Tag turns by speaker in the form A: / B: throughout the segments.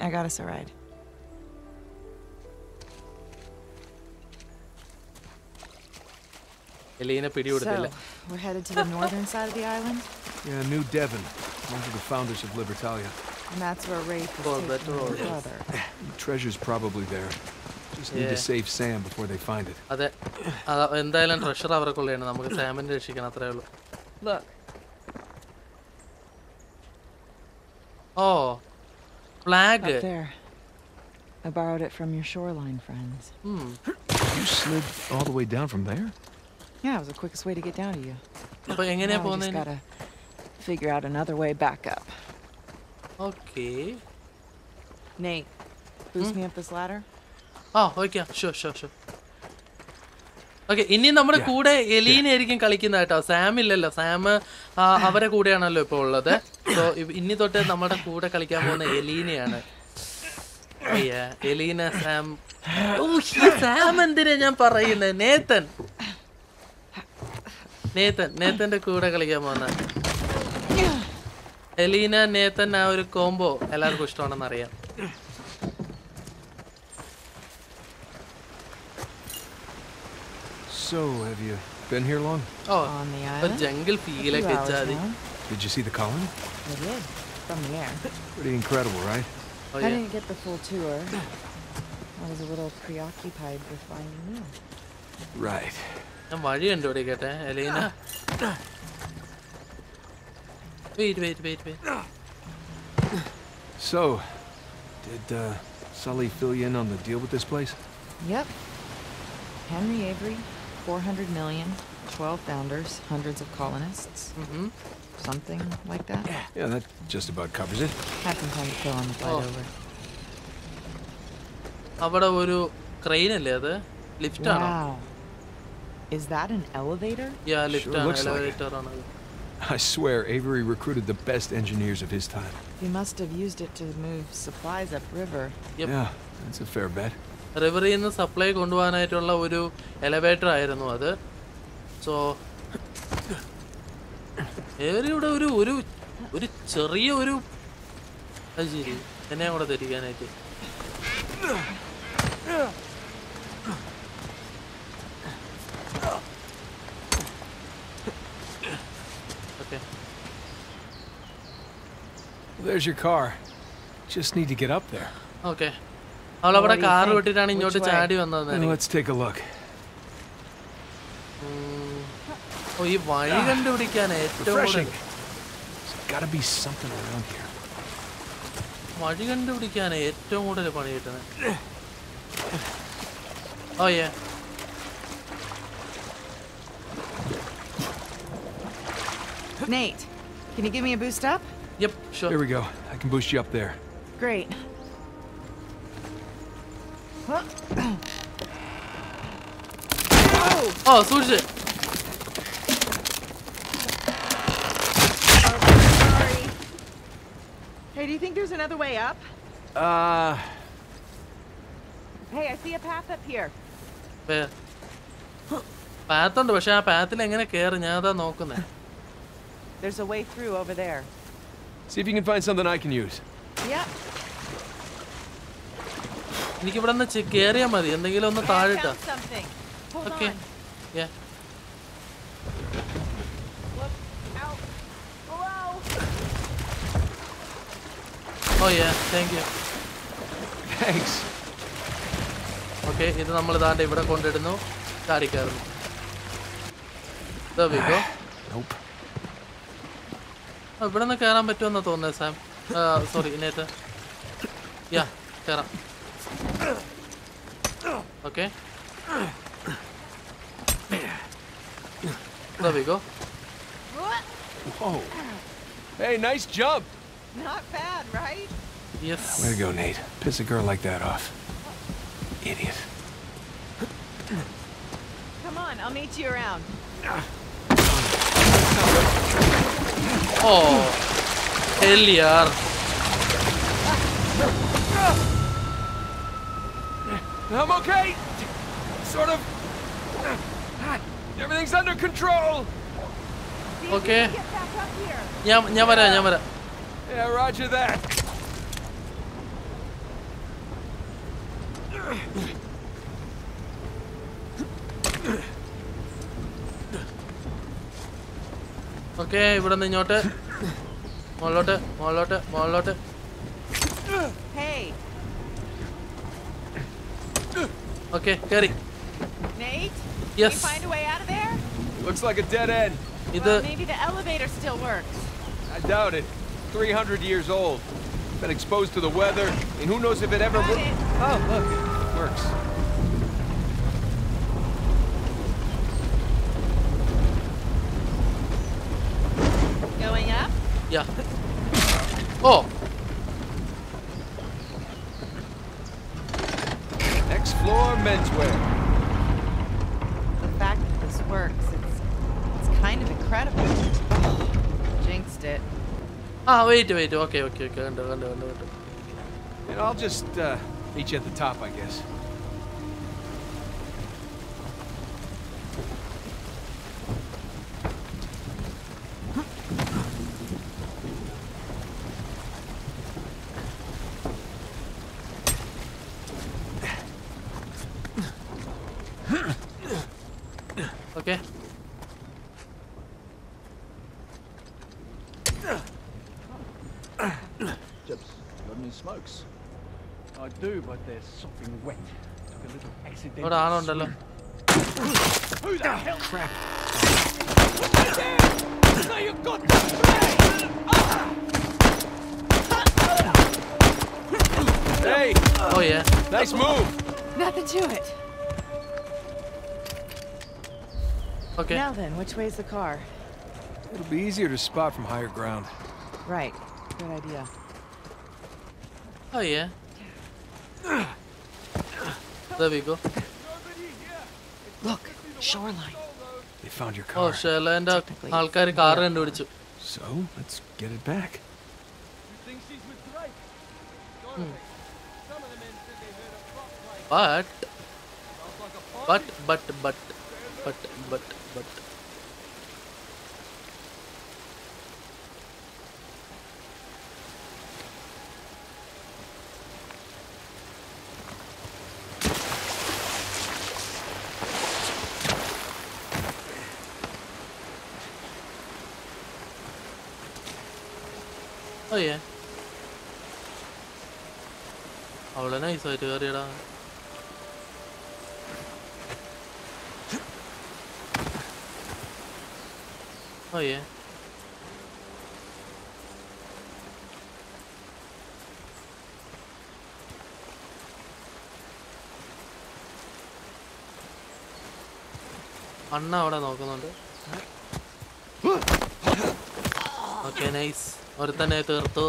A: I got us a ride.
B: എലീനെ പിടികൊടുത്തില്ല
A: So, we're headed to the northern side of the island,
C: Yeah, New Devon. One of the founders of Libertalia.
A: and that's where Rafe is
B: Oh,
A: taking
B: better
A: his
B: orders.
A: brother.
C: The treasure's probably there. Just need
B: Yeah.
C: to save Sam before they find it.
B: അതെ അതാ എന്തായാലും treasure അവർക്കുള്ളതാണ് നമുക്ക് സാമിനെ രക്ഷിക്കണം അത്രേ ഉള്ളൂ
A: Look,
B: oh flag?
A: Up there. I borrowed it from your shoreline friends. Hmm.
C: You slid all the way down from there?
A: Yeah, it was the quickest way to get down to you.
B: But
A: now we just gotta figure out another way back up.
B: Okay.
A: Nate, boost hmm? me up this ladder?
B: Oh, okay. Sure, sure, sure. Okay ഇനി നമ്മുടെ കൂടെ എലീനായിരിക്കും കളിക്കുന്നതായിട്ടോ കേട്ടോ. Sam ഇല്ലല്ലോ. Sam അവരെ കൂടെയാണല്ലോ ഇപ്പോൾ ഉള്ളത്. So ഇനി തൊട്ട് നമ്മുടെ കൂടെ കളിക്കാൻ പോകുന്ന എലീനയാണ്. അയ്യ, എലീന സാം സാം എന്തിനാ ഞാൻ പറയുന്നത് നേത്തൻ നേത്തൻ നേത്തന്റെ കൂടെ കളിക്കാൻ പോകുന്ന. എലീന നേത്തൻ ആ ഒരു കോംബോ എല്ലാവർക്കും ഇഷ്ടമാണെന്ന്
C: So, have you been here long?
B: Oh,
A: on the island. A
B: jungle
A: feel
B: like it,
A: uh,
C: Did you see the colony?
A: I did, from the air.
C: Pretty incredible, right?
B: Oh, yeah.
A: I didn't get the full tour. I was a little preoccupied with finding you.
C: Right.
B: I'm worried and already get Elena. Wait, wait, wait, wait.
C: So, did uh, Sully fill you in on the deal with this place?
A: Yep. Henry Avery 400 million, 12 founders, hundreds of colonists. Something like that.
C: Yeah, that just about covers it.
A: Had some time to kill on the flight
B: Oh.
A: over.
B: അവിടെ ഒരു crane അല്ലേ അത് lift ആണോ
A: Wow. Is that an elevator?
B: Yeah
C: Sure
B: lift ആണ്
C: looks like it.
B: Elevator ആണ് അത്
C: I swear Avery recruited the best engineers of his time.
A: He must have used it to move supplies upriver.
B: Yep.
C: Yeah, that's a fair bet.
B: റിവറിൽ നിന്ന് supply കൊണ്ടുപോകാനായിട്ടുള്ള ഒരു elevator ആയിരുന്നു അത് so ഇവരിവിടെ ഒരു ഒരു ഒരു ചെറിയ ഒരു അത് ശരി എന്നെ കൂടെ ധരിക്കാനായിട്ട് okay
C: There's your car. Just need to get up there.
B: Okay അവളവിടെ
A: What do you
B: car
A: think?
B: വിട്ടിട്ടാണ് ഇങ്ങോട്ട്
A: Which way?
B: ചാടി വന്നത്
C: Well, let's take a look.
B: ഓ ഈ വഴി കണ്ടുപിടിക്കാൻ ഏറ്റവും
C: Refreshing.
B: കൂടുതൽ
C: There's gotta be something around here.
B: വഴി കണ്ടുപിടിക്കാൻ ഏറ്റവും കൂടുതൽ പണി കിട്ടുന്നത് ഓ ഏ
A: Nate, can you give me a boost up?
B: Yup sure
C: Here we go. I can boost you up there.
A: Great.
B: ഓ സൂക്ഷിച്ച്
A: Sorry. Hey, do you think there's another way up?
C: Uh,
A: Hey, I see a path up here.
B: പാത്തുണ്ട് പക്ഷെ ആ പാത്തിൽ എങ്ങനെ കയറി ഞാൻ അതാ നോക്കുന്നേ
A: There's a way through over there.
C: see if you can find something I can use.
A: Yep.
B: എനിക്ക് ഇവിടെ നിന്ന് കയറിയാൽ മതി എന്തെങ്കിലും ഒന്ന്
A: Hey, I
B: താഴിട്ടാ
A: found something. Hold okay
B: yeah
A: Look out. Below.
B: Oh yeah, thank you.
C: Thanks.
B: Okay, ഇത് നമ്മൾ ഇതാണ്ട് ഇവിടെ കൊണ്ടിടുന്നു ചാടി കയറുന്നു There we go.
C: Nope.
B: ആ, ഇവിടെ നിന്ന് കയറാൻ പറ്റുമെന്നാ തോന്നുന്നത് സാം സോറി ഇന്നേറ്റ് യാ കയറാം okay There we go.
C: Whoa. Hey, nice jump.
A: Not bad, right?
B: Yes.
C: Way to go, Nate. Piss a girl like that off. Idiot.
A: Come on, I'll meet you around.
B: Oh, hell yaar.
C: I'm okay. Sort of. Everything's under control.
A: See if
B: Okay.
A: you can get back up here.
B: ഞാൻ ഞാൻ വരാം ഞാൻ വരാം
C: Yeah, roger that.
B: Okay ഇവിടെ നിന്ന് ഇങ്ങോട്ട് മുകളിലോട്ട് മുകളിലോട്ട് മുകളിലോട്ട്
D: Hey,
B: ഓക്കെ കയറി
D: Nate?
C: Looks like a dead end.
D: Well, maybe the elevator still works.
C: I doubt it. 300 years old. Been exposed to the weather, and who knows if it ever...
D: Got it.
C: Oh, look. It works.
D: Going up?
A: Yeah. Oh!
B: Ah, wait, wait, okay, okay, okay, under, under, under, under.
C: And I'll just uh, meet you at the top, I guess.
E: do, but they're sopping wet. Took a little accident.
B: Hold on, hold on.
E: Who the ah, hell? Crap.
F: You've
C: Hey!
B: Oh yeah.
C: Nice move.
D: Nothing to it.
B: Okay.
A: Now then, which way's the car?
C: It'll be easier to spot from higher ground.
A: Right. Good idea.
B: Oh yeah. There we go.
A: Look, shoreline.
C: They found your
B: oh
C: car.
B: ഷെർലന്റെ ആൾക്കാർ car കണ്ടുപിടിച്ചു
C: So, let's get it back.
B: But but but but but but but ഓയേ നൈസായിട്ട് കയറിയടാ അയ്യേ അണ്ണ അവിടെ നോക്കുന്നുണ്ട്. Okay nice. ഒരുത്തനെ തീർത്തു.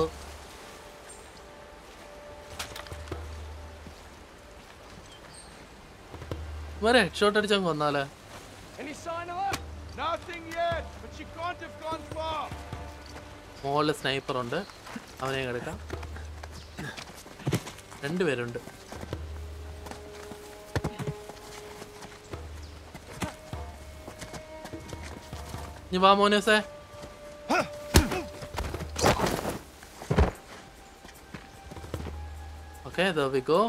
B: വരെ ഹെഡ് ഷോട്ട് അടിച്ചങ്ങ് വന്നാലേ
C: Any sign of her? Nothing yet, but
B: മോളിൽ സ്നൈപ്പർ ഉണ്ട്. അവനെയും എടുക്കാം. രണ്ടുപേരുണ്ട് ഇനി വാ മോനസേ
C: ഓക്കെ വി ഗോ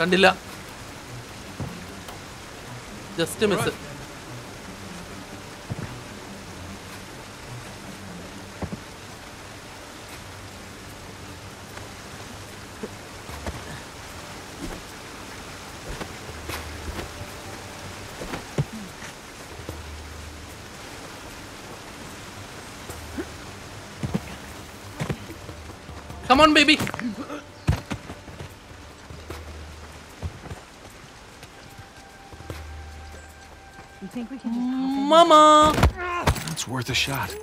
B: കണ്ടില്ല. Just miss Come on, baby.
A: You think we can just?
B: Mama.
C: It's worth a shot.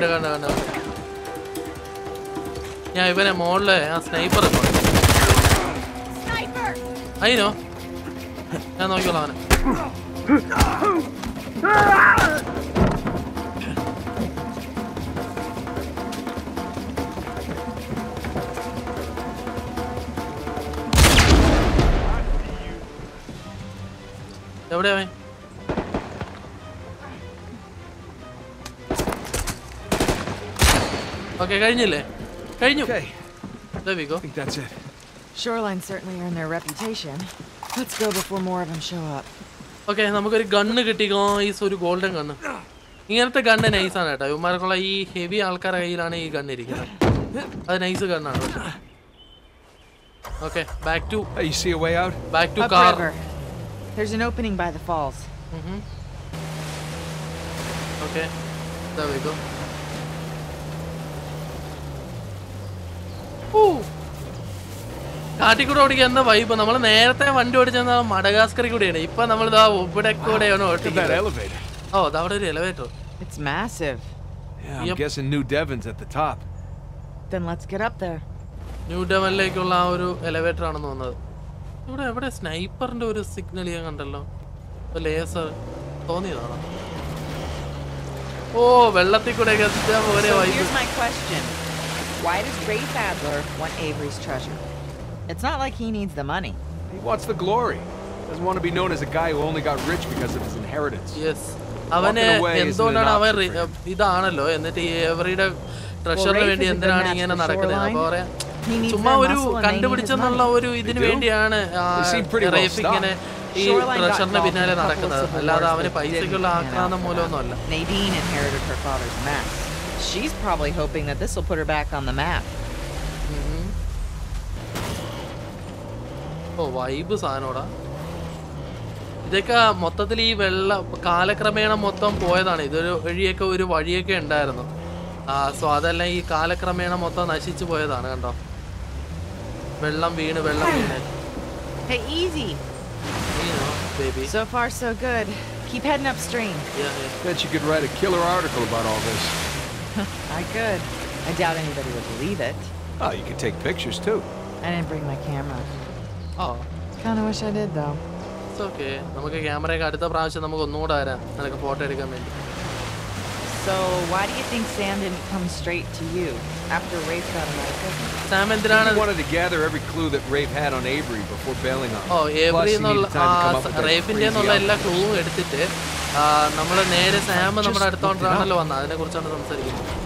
B: കണ്ടു കണ്ടു കണ്ടു. ഞാൻ ഇവനെ മോളിൽ ആ സ്നൈപ്പർ അയിനോ? ഞാൻ നോക്കിക്കോളാം അവനെ. എവിടെയാ ഓക്കെ കഴിഞ്ഞില്ലേ കഴിഞ്ഞു
C: Okay,
B: There we go.
C: I think that's it.
A: Shoreline certainly earned their reputation. Let's go before more of them show up.
B: Okay നമുക്കൊരു ഗണ്ണ് കിട്ടി ഗോയ്സ് ഒരു ഗോൾഡൻ ഗണ്ണ് ഇങ്ങനത്തെ ഗണ്ണ് നൈസാണ് കേട്ടോ ഇവന്മാർക്കുള്ള ഈ ഹെവി ആൾക്കാരുടെ കയ്യിലാണ് ഈ ഗണ്ണ് ഇരിക്കുന്നത് അത് nice ഗണ്ണാണ് okay back to
C: Hey, you see a way out?
B: Back to car
A: River. There's an opening by the falls.
B: Okay go കാട്ടിക്കൂടെ ഓടിക്കുക എന്താ വൈബ് നമ്മൾ നേരത്തെ വണ്ടി ഓടിച്ചെന്ന മടഗാസ്കറി കൂടിയാണ് ഇപ്പൊ നമ്മൾ ഇതാ ഇവിടെ കൂടെയാണ് ഓടിക്കുന്നത്. ഓ അതവിടെ ഒരു elevator
A: It's massive.
C: Yeah, I'm
B: Yep.
C: guessing New Devon's at the top.
A: Then let's get up there.
B: New ഡെവനിലേക്കുള്ള ആ ഒരു എലിവേറ്റർ ആണെന്ന് തോന്നുന്നത് ഇവിടെ എവിടെ സ്നൈപ്പറിന്റെ ഒരു സിഗ്നൽ ഞാൻ കണ്ടല്ലോ ലേസർ തോന്നിയതാണോ ഓ വെള്ളത്തിൽ കൂടെ ഒരേ
A: So It's not like he needs the money.
C: He wants the glory. Doesn't want to be known as a guy who only got rich because of his inheritance.
B: Yes. അവന് എന്തുകൊണ്ടാണ് അവൻ ഇതാണല്ലോ എന്നിട്ട് ഈ എവറിയുടെ ട്രഷറിന് വേണ്ടി എന്തിനാണ് ഇങ്ങനെ നടക്കുന്നത്. അപ്പൊ പറയാ ചുമ്മാ ഒരു കണ്ടുപിടിച്ചെന്നുള്ള ഒരു ഇതിന് വേണ്ടിയാണ് റേഫ് ഇങ്ങനെ ഈ പിന്നാലെ
A: of
B: നടക്കുന്നത് അല്ലാതെ അവന് പൈസക്കുള്ള ആക്രാന്തം മൂലമൊന്നുമല്ല
A: Nadine inherited her father's map. She's probably hoping that this will put her back on the map.
B: ഓ വൈബ് സാധനോടാ ഇതൊക്കെ മൊത്തത്തിൽ ഈ വെള്ള കാലക്രമേണ മൊത്തം പോയതാണ് ഇതൊരു വഴിയൊക്കെ ഒരു വഴിയൊക്കെ ഉണ്ടായിരുന്നു ആ സോ അതെല്ലാം ഈ കാലക്രമേണ മൊത്തം നശിച്ചു പോയതാണ് കണ്ടോ വെള്ളം വീണ് വെള്ളം വീണ്
A: Hey, easy.
B: Baby
A: So far, so good. Keep heading upstream. Yeah, yeah.
C: Bet you could write a killer article about all this.
A: I could. I doubt anybody would believe it.
C: Oh, you could take pictures too.
A: I didn't bring my camera. കാണാൻ വെഷ data
B: it's okay നമുക്ക് ക്യാമറയൊക്കെ അടുത്ത പ്രാവശ്യം നമുക്ക് ഒന്നുകൂടെ വരാം. നിനക്ക് photo എടുക്കാൻ വേണ്ടി.
A: So why do you think Sam did come straight to you after Rafe on my
B: Sam എന്തിനാണ്?
C: Wanted to gather every clue that Rafe had on Avery before bailing
B: ഓ
C: ഏബ്രി
B: എന്നുള്ള
C: റേപ്പിന്റെ
B: എന്നുള്ള എല്ലാ ക്ലൂവും എടുത്തിട്ട് നമ്മൾ നേരെ സാം നമ്മുടെ അടുത്തോണ്ടാണല്ലോ വന്നത്. അതിനെക്കുറിച്ചാണ് സംസാരിക്കുന്നത്.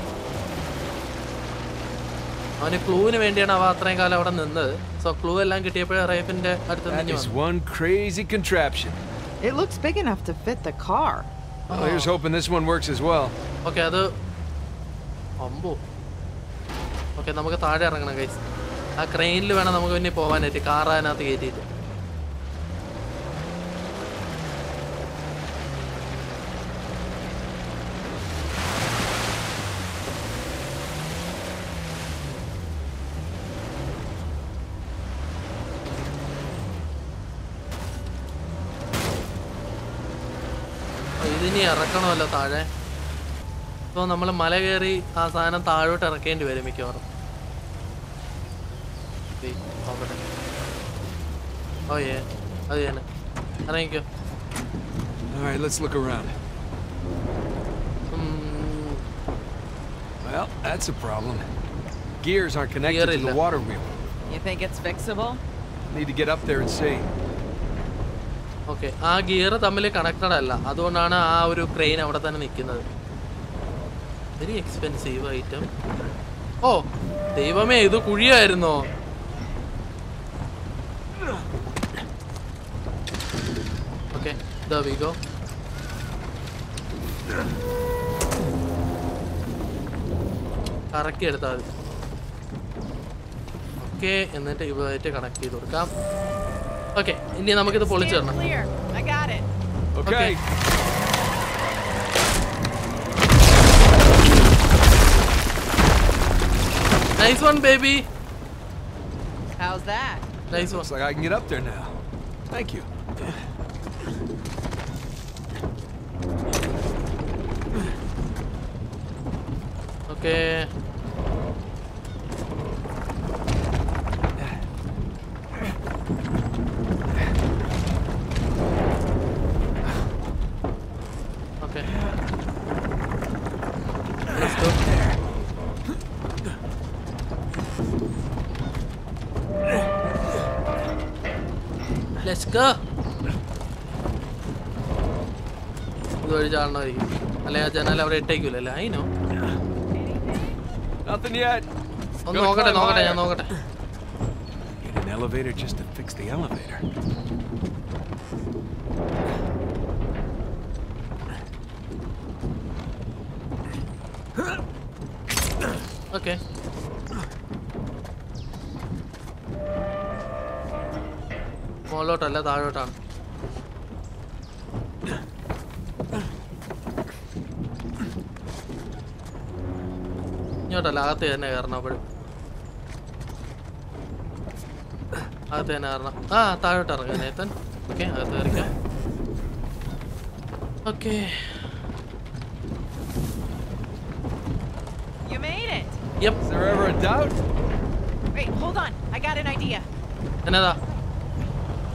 B: അവന് ക്ലൂവിന് വേണ്ടിയാണ് അവ അത്രയും കാലം അവിടെ നിന്നത് സോ ക്ലൂ എല്ലാം കിട്ടിയപ്പോഴേ റേഫിന്റെ അടുത്ത്
C: That
B: നിന്ന്
C: is
B: വന്നു
C: one crazy contraption.
A: It looks big enough to fit the car.
C: Well, here's hoping this one works as well.
B: Okay അത് അമ്പോ ഓക്കെ നമുക്ക് താഴെ ഇറങ്ങണം കൈസ് ആ ക്രെയിനിൽ വേണം നമുക്ക് പിന്നെ പോകാനായിട്ട് കാർ അതിനകത്ത് കയറ്റിയിട്ട് ഇതിനി ഇറക്കണമല്ലോ താഴെ ഇപ്പോൾ നമ്മൾ മല കയറി ആ സാധനം താഴോട്ട് ഇറക്കേണ്ടി വരും മിക്കവാറും ദേ, നോക്കട്ടെ ഓ ഏ അത് തന്നെ ഇറങ്ങിക്കോ
C: All right, let's look around.
B: ഉം,
C: Well, that's a problem. Gears aren't connected
B: Gear
C: to the
B: illa.
C: water wheel.
A: You think it's fixable?
C: Need to get up there and see.
B: Okay. ആ ഗിയർ തമ്മിൽ connected അല്ല. അതുകൊണ്ടാണ് ആ ഒരു crane അവിടെ തന്നെ നിൽക്കുന്നത് വെരി എക്സ്പെൻസീവ് ഐറ്റം ഓ ദൈവമേ ഇത് കുഴിയായിരുന്നോ? ഓക്കെ ഗോ കറക്കി എടുത്താൽ മതി. ഓക്കെ എന്നിട്ട് ഇവരായിട്ട് കണക്ട് ചെയ്ത് കൊടുക്കാം. ഓക്കെ ഇനി നമുക്കിത് പൊളിച്ചു
D: Steer
B: തരണം
D: clear. I got it.
C: Okay.
B: Nice one baby
D: How's that?
B: Nice one
C: Looks like I can get up there now. Thank you.
B: Okay Go. ഇതുവഴി ചാടണമായിരിക്കും അല്ലെ ആ ജനൽ അവിടെ അതിനോ
C: Nothing yet.
B: ഒന്ന് നോക്കട്ടെ നോക്കട്ടെ. ഞാൻ നോക്കട്ടെ
C: elevator just to fix the elevator.
B: Okay മുകളിലോട്ടല്ല താഴോട്ടാണ് ഇങ്ങോട്ടല്ല അകത്ത് തന്നെ കയറണം അപ്പോഴും അകത്ത് തന്നെ കയറണം ആ താഴോട്ട് ഇറങ്ങാം നേത്തൻ ഓക്കെ അകത്ത് കയറിക്കാം okay
D: You made it.
B: Yup
C: Is there ever a doubt?
D: Wait, hold on. I got an idea.
B: എന്നതാ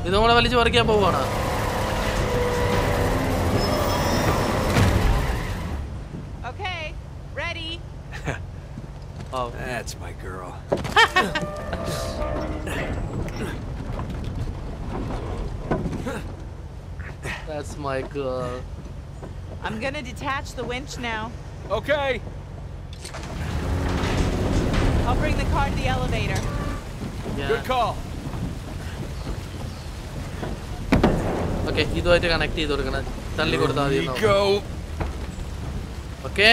B: ഇതും കൂടെ വലിച്ചു പറിക്കാൻ പോവാണ്
D: Okay, ready.
B: Oh
C: That's my girl.
B: That's my girl.
D: I'm gonna detach the winch now.
C: Okay.
D: I'll bring the car to the elevator.
B: Yeah.
C: Good call.
B: Okay ഇതുമായിട്ട് connect ചെയ്ത് കൊടുക്കണം. തള്ളി കൊടുത്താൽ മതി ഓക്കെ.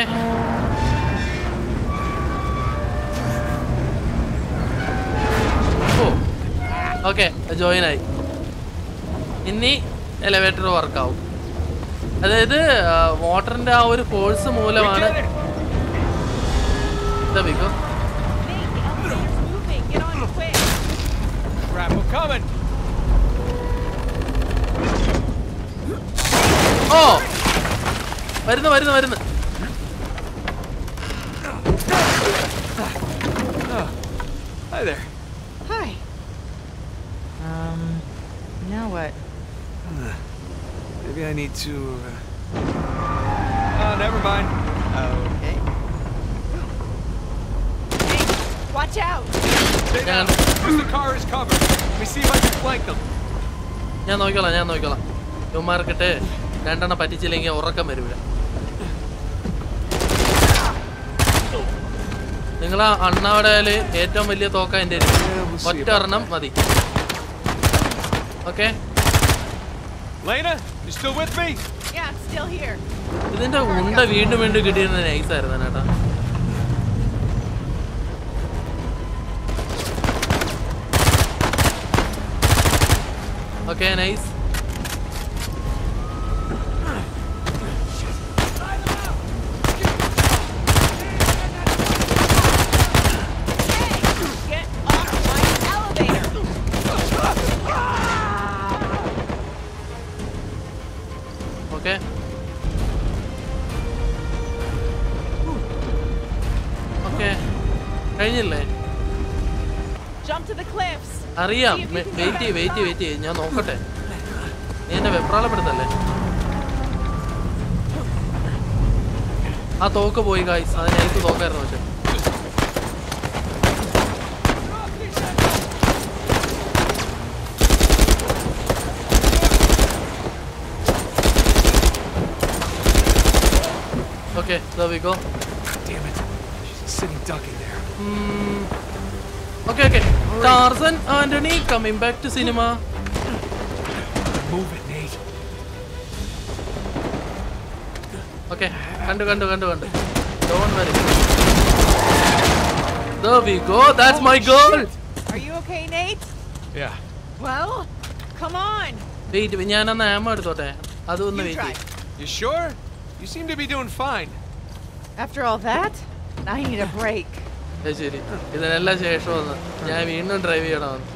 B: ഓക്കെ ജോയിൻ ആയി. ഇനി elevator വർക്കാവും അതായത് വാട്ടറിന്റെ ആ ഒരു ഫോഴ്സ് മൂലമാണ് ഇതാ ബിക്കോ.
C: Crap, I'm coming.
B: ഓ വരുന്നു വരുന്നു വരുന്നു
C: Hi there.
A: Hi. Um, now what?
C: Maybe I need to. Uh... Oh, never mind.
A: Okay.
D: Nate, watch out.
C: Stay down. Use the car as cover. Let me see if I can flank them.
B: ഞാൻ നോക്കിക്കോളാം ഞാൻ നോക്കിക്കോളാം ഇവന്മാർക്കിട്ട് രണ്ടെണ്ണം പറ്റിച്ചില്ലെങ്കിൽ ഉറക്കം വരില്ല നിങ്ങൾ ആ അണ്ണാവടയിൽ ഏറ്റവും വലിയ തോക്ക എന്റെ ഒറ്റ ഒരെണ്ണം മതി. Okay?
C: Lena, you still with me?
D: Yeah, I'm still here.
B: ഇതിന്റെ ഉണ്ട വീണ്ടും വീണ്ടും കിട്ടിയിരുന്ന നൈസ് ആയിരുന്നു ചേട്ടാ ഓക്കെ നൈസ് അറിയാം. വെയിറ്റ് ചെയ്യ് വെയിറ്റ് വെയിറ്റ് ചെയ്യ്. ഞാൻ നോക്കട്ടെ. നീ എന്നെ വെപ്രാളപ്പെടുത്തല്ലേ? ആ തോക്ക് പോയി കായ്സ് അത് എനിക്ക് തോക്കായിരുന്നു പക്ഷെ. Okay we go.
C: Damn it. She's a sitting duck in there.
B: Okay okay Tarzan Anthony coming back to cinema
C: Move it, Nate.
B: Okay കണ്ടു കണ്ടു കണ്ടു കണ്ടു ഡോൺ വരി There we go. That's my girl.
D: Are you okay, Nate?
C: Yeah.
D: Well, come on.
B: Wait ഞാനൊന്ന് ആമ എടുത്തോട്ടെ അതൊന്ന്
D: You
B: wait
D: try.
C: You sure? You seem to be doing fine.
D: After all that, I need a break.
B: അത് ശരി. ഇതിനെല്ലാം ശേഷമെന്ന് ഞാൻ വീണ്ടും drive ചെയ്യണമെന്ന്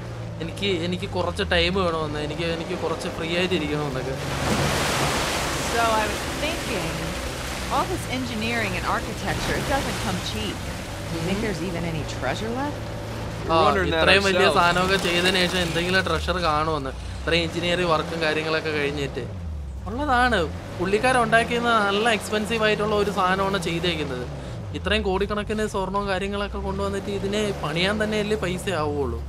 B: എനിക്ക് എനിക്ക് കുറച്ച് ടൈം വേണമെന്ന് എനിക്ക് എനിക്ക് കുറച്ച് ഫ്രീ ആയിട്ട് ഇരിക്കണമെന്നൊക്കെ
D: So I was thinking, all this engineering and architecture, it doesn't come cheap.
A: Do you think there's even any treasure left?
C: That
B: ഇത്രയും വലിയ. സാധനമൊക്കെ ചെയ്തതിന് ശേഷം എന്തെങ്കിലും ട്രഷർ കാണുമെന്ന്. ഇത്രയും എഞ്ചിനീയറിംഗ് വർക്കും കാര്യങ്ങളൊക്കെ കഴിഞ്ഞിട്ട്. ഉള്ളതാണ്. പുള്ളിക്കാരുണ്ടാക്കിയെന്ന് നല്ല എക്സ്പെൻസീവ് ആയിട്ടുള്ള ഒരു സാധനമാണ് ചെയ്തേക്കുന്നത്. ഇത്രയും കോടിക്കണക്കിന് സ്വർണവും കാര്യങ്ങളൊക്കെ കൊണ്ടുവന്നിട്ട് ഇതിനെ പണിയാൻ തന്നെ അല്ലേ പൈസ ആവുകയുള്ളൂ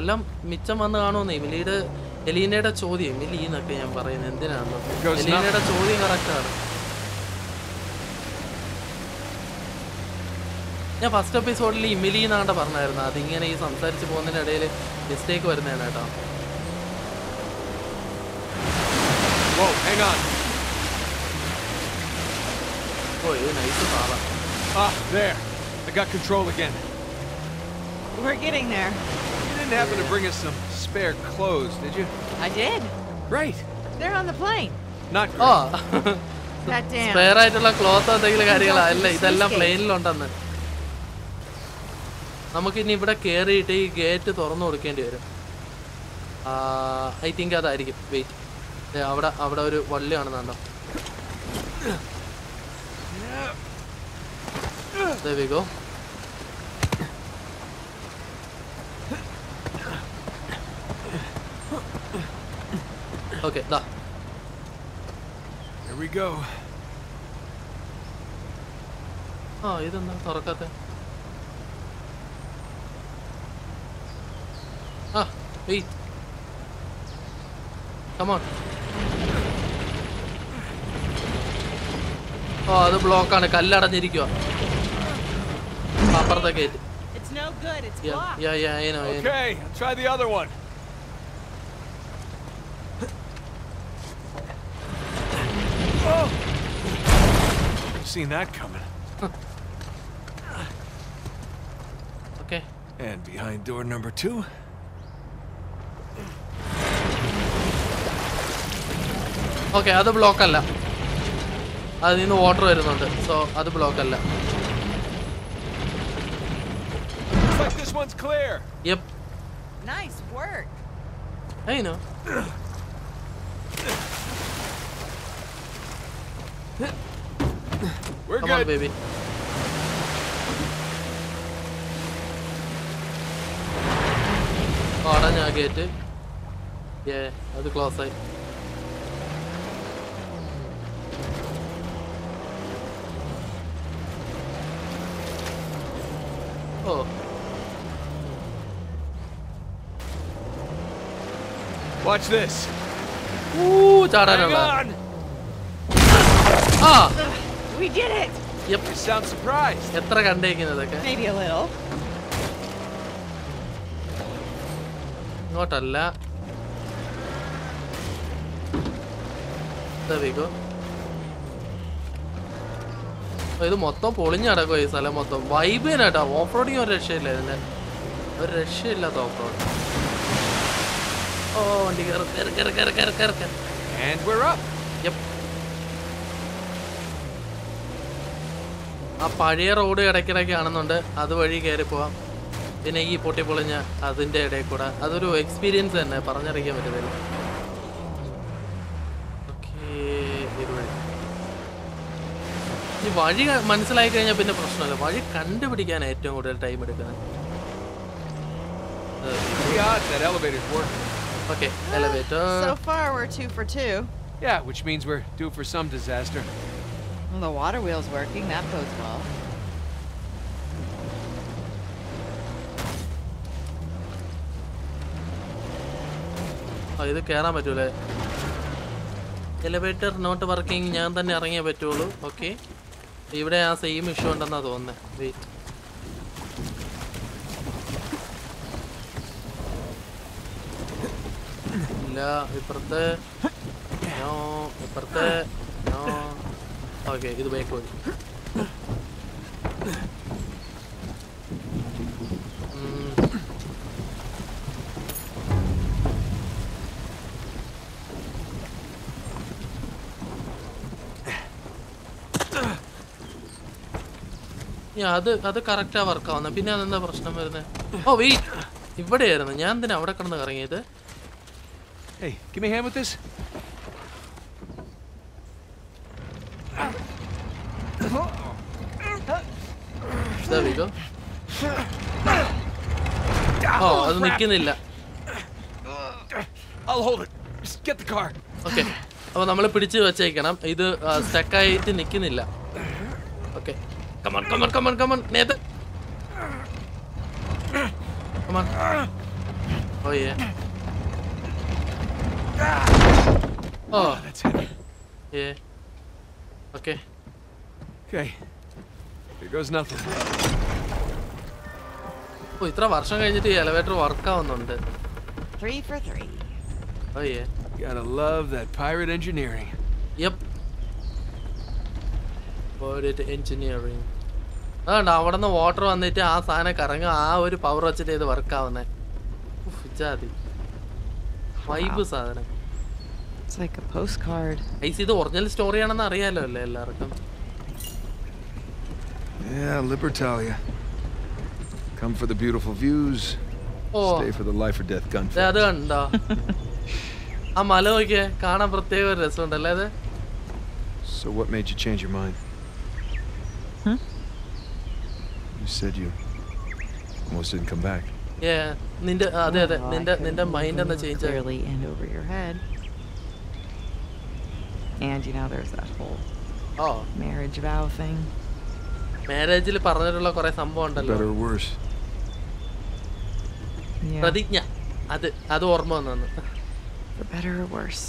B: എല്ലാം മിച്ചം വന്ന് കാണുമെന്ന് മിലിയുടെ എലീനയുടെ ചോദ്യം മിലി എന്നൊക്കെ ഞാൻ പറയുന്നത്
C: എന്തിനാണ്
B: എലീനയുടെ ചോദ്യം കറക്റ്റാണ് ഞാൻ ഫസ്റ്റ് എപ്പിസോഡിൽ ഇമിലി എന്നാണ്ട് പറഞ്ഞായിരുന്നു. അതിങ്ങനെ ഈ സംസാരിച്ച് പോകുന്നതിനിടയിൽ മിസ്റ്റേക്ക് വരുന്നതാണ് കേട്ടോ.
C: Whoa, hang on.
B: ഇത് നൈസ് സാറാ
C: Ah, there. I got control again.
D: We're getting there.
C: You didn't happen to bring us some spare clothes, did you?
D: I did.
C: Great.
D: They're on the plane.
C: Not
B: great.
C: great.
D: That damn.
B: Spare ആയിട്ടുള്ള cloth എന്തെങ്കിലും കാര്യങ്ങളാ അല്ല ഇതെല്ലാം. പ്ലെയിനിലുണ്ടെന്ന് നമുക്കിനി ഇവിടെ കയറിയിട്ട് ഈ gate തുറന്നു കൊടുക്കേണ്ടി വരും ഐ തിങ്ക് അതായിരിക്കും വെയിറ്റ് അവിടെ അവിടെ ഒരു വള്ളി കാണുന്നുണ്ടോ There we go. Okay, done.
C: Here we go.
B: Oh, you don't know how to Ah, wait. Come on. ഓ അത് ബ്ലോക്കാണ് കല്ലടഞ്ഞിരിക്കുക അപ്പുറത്തെ gate
D: It's no good. It's
B: yeah
D: blocked.
B: Yeah yeah I know, I know.
C: Okay, I'll try the other one. Oh! Seen that coming.
B: Okay.
C: And behind door number two.
B: Okay അത് block അല്ല അതിൽ നിന്ന് water വരുന്നുണ്ട്. So അത് block അല്ല. Oh, ഞാൻ കേട്ട് അത് ക്ലോസ് ആയി. ഓ
C: Watch this. Hang
B: ചാടാനുള്ള. ആ
D: We did it.
B: Yep.
C: You sound surprised.
B: എത്ര കണ്ടേക്കുന്നതൊക്കെ
D: Maybe a little.
B: ഇങ്ങോട്ടല്ല There we go. ഇത് മൊത്തം പൊളിഞ്ഞടക്കും ഈ സ്ഥലം മൊത്തം. വൈബ് തന്നെട്ടോ ഓഫ് റോഡിങ് ഒരു രക്ഷയില്ല ഇതിന്. ഒരു രക്ഷയില്ലാത്ത ഓഫ് റോഡ് ഓ വണ്ടി കയറി കയറി കയറി കയറി കയറി കയറി കയറി
C: And we're
B: ആ പഴയ റോഡ് ഇടയ്ക്കിടയ്ക്ക് കാണുന്നുണ്ട്. അതുവഴി കയറി പോവാം. പിന്നെ ഈ പൊട്ടി പൊളിഞ്ഞ അതിന്റെ ഇടയിൽ കൂടെ. അതൊരു എക്സ്പീരിയൻസ് തന്നെ. പറഞ്ഞറിയിക്കാൻ പറ്റുന്നില്ല ഓക്കേ, ഇതുവഴി. ഈ വഴി മനസ്സിലായി കഴിഞ്ഞാൽ പിന്നെ പ്രശ്നമല്ല വഴി കണ്ടുപിടിക്കാൻ ഏറ്റവും കൂടുതൽ ടൈം എടുക്കുന്നത്. Okay elevator
D: So far, we're two for two.
C: Yeah, which means we're due for some disaster.
D: Well, the water wheel's working. That bodes well.
B: ആ ഇത് കയറാൻ പറ്റൂലേ എലിവേറ്റർ നോട്ട് വർക്കിംഗ് ഞാൻ തന്നെ ഇറങ്ങിയേ പറ്റുള്ളൂ ഓക്കെ ഇവിടെ ആ സെയിം ഇഷ്യൂ ഉണ്ടെന്നാ തോന്നുന്നത് വെയിറ്റ് ഇല്ല ഇപ്പുറത്തെ. നോ ഇപ്പുറത്തെ. നോ. ഓക്കെ ഇത് ബൈക്ക് പോയി. അത് അത് കറക്റ്റാ വർക്ക് ആവുന്നത് പിന്നെ അതെന്താ പ്രശ്നം വരുന്നത് ഓ വെയിറ്റ് ഇവിടെയായിരുന്നു. ഞാൻ എന്തിനാ അവിടെ കിടന്ന് കറങ്ങിയത്?
C: Hey, give me a hand with this.
B: There we go. ഓ അത് നിൽക്കുന്നില്ല. ഓക്കെ അപ്പോൾ നമ്മൾ പിടിച്ച് വെച്ചേക്കണം. ഇത് സ്റ്റക്കായിട്ട് നിൽക്കുന്നില്ല okay Come on come on come on come on Nate come on ഓ ഏ ഓ
C: That's heavy.
B: ഏ okay
C: Okay. Here goes nothing.
B: ഓ ഇത്ര വർഷം കഴിഞ്ഞിട്ട് ഈ എലവേറ്റർ വർക്ക് ആവുന്നുണ്ട്
A: Three for three.
B: ഓ ഏ
C: Gotta love that pirate engineering.
B: Yup engineering അതുകൊണ്ട് അവിടെ നിന്ന് വാട്ടർ വന്നിട്ട് ആ സാധനം കറങ്ങും ആ ഒരു പവർ വെച്ചിട്ട് ഇത് വർക്ക് ആവുന്നേ ജാതി വൈബ് സാധനം
A: It's like a postcard.
B: ഐസ് ഇത് ഒറിജിനൽ സ്റ്റോറി ആണെന്ന് അറിയാലോ അല്ലേ എല്ലാവർക്കും
C: Yeah, Libertalia. Come for the beautiful views.
B: Oh.
C: Stay for the life or death gunfight.
B: അത് കണ്ടോ ആ മല നോക്കിയേ കാണാൻ പ്രത്യേക ഒരു രസമുണ്ടല്ലേ അത്
C: So what made you change your mind? You said you almost didn't come back.
B: ഏ നിന്റെ ആ, അതെ അതെ
A: Well, I
B: നിന്റെ
A: could
B: നിന്റെ മൈൻഡ് ഒന്ന്
A: move
B: change
A: clearly and over your head. And you know, there's that whole
B: oh
A: marriage vow thing.
B: മാരേജിൽ പറഞ്ഞിട്ടുള്ള കുറെ സംഭവം ഉണ്ടല്ലോ
C: Better or worse.
A: Yeah.
B: പ്രതിജ്ഞ അത് അത് ഓർമ്മ വന്നു
A: For better or worse.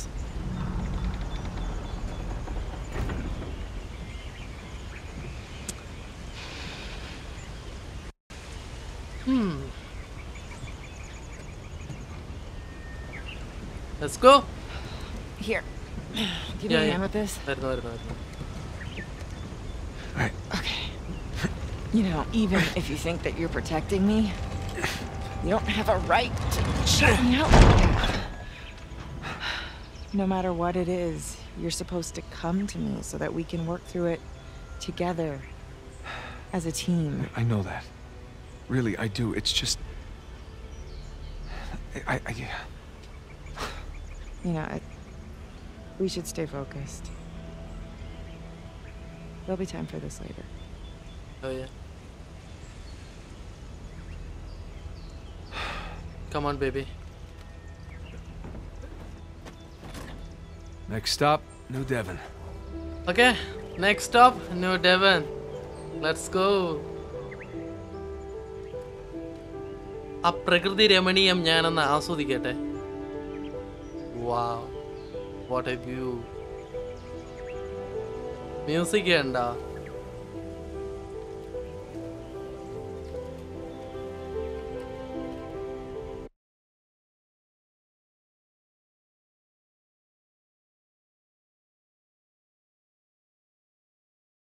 B: Let's go.
A: Here. Give
B: yeah,
A: me a hand with this.
B: All right.
A: Okay. You know, even if you think that you're protecting me, you don't have a right to shut me out. No matter what it is, you're supposed to come to me so that we can work through it together as a team.
C: I know that. Really, I do. It's just... I, I,
A: You know, I, we should stay focused. There'll be time for this later.
B: Oh yeah. Come on, baby.
C: Next stop, New Devon.
B: Okay, next stop, New Devon. Let's go. ആ പ്രകൃതി രമണീയം ഞാനൊന്ന് ആസ്വദിക്കട്ടെ Wow, what a view! Music and uh,